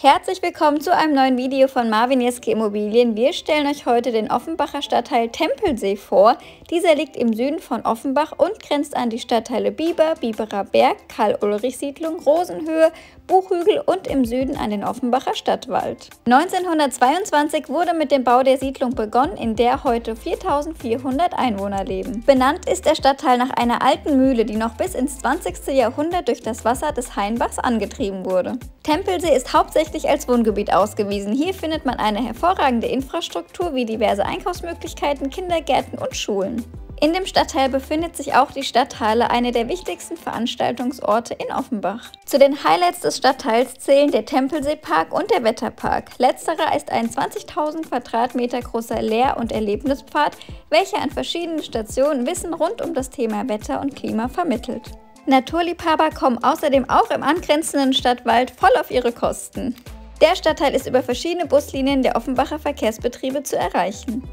Herzlich willkommen zu einem neuen Video von Marvin Jeske Immobilien. Wir stellen euch heute den Offenbacher Stadtteil Tempelsee vor. Dieser liegt im Süden von Offenbach und grenzt an die Stadtteile Bieber, Biberer Berg, Karl-Ulrich-Siedlung, Rosenhöhe, Buchhügel und im Süden an den Offenbacher Stadtwald. 1922 wurde mit dem Bau der Siedlung begonnen, in der heute 4400 Einwohner leben. Benannt ist der Stadtteil nach einer alten Mühle, die noch bis ins 20. Jahrhundert durch das Wasser des Hainbachs angetrieben wurde. Tempelsee ist hauptsächlich als Wohngebiet ausgewiesen. Hier findet man eine hervorragende Infrastruktur wie diverse Einkaufsmöglichkeiten, Kindergärten und Schulen. In dem Stadtteil befindet sich auch die Stadthalle, eine der wichtigsten Veranstaltungsorte in Offenbach. Zu den Highlights des Stadtteils zählen der Tempelseepark und der Wetterpark. Letzterer ist ein 20.000 Quadratmeter großer Lehr- und Erlebnispfad, welcher an verschiedenen Stationen Wissen rund um das Thema Wetter und Klima vermittelt. Naturliebhaber kommen außerdem auch im angrenzenden Stadtwald voll auf ihre Kosten. Der Stadtteil ist über verschiedene Buslinien der Offenbacher Verkehrsbetriebe zu erreichen.